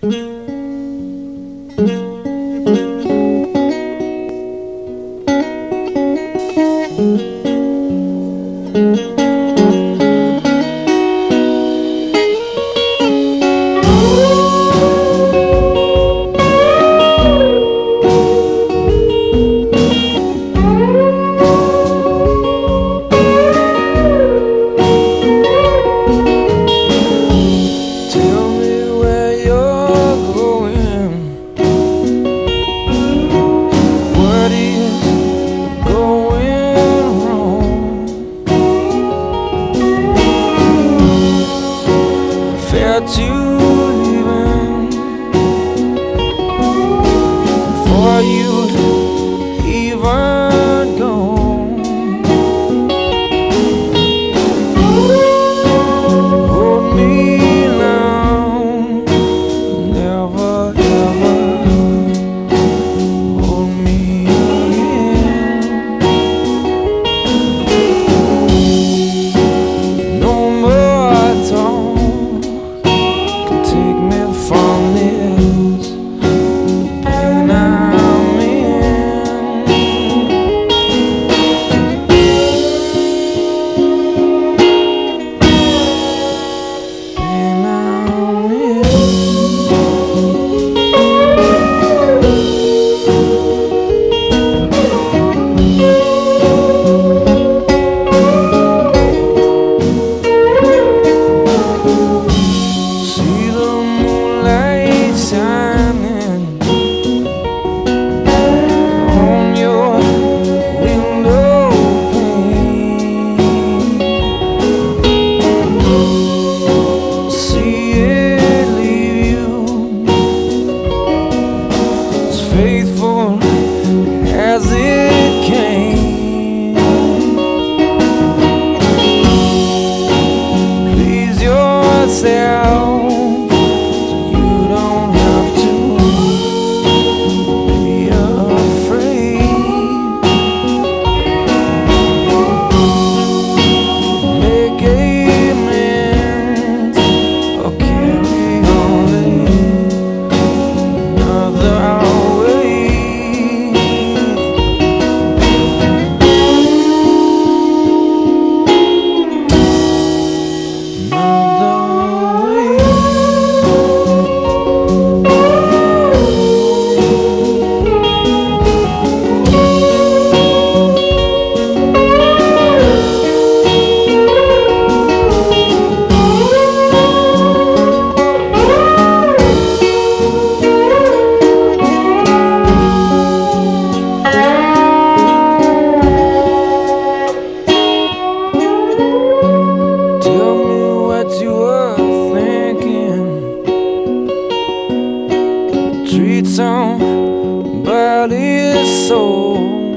Tell Treat somebody's soul.